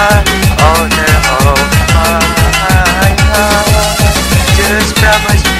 Oh oh, I, just promise me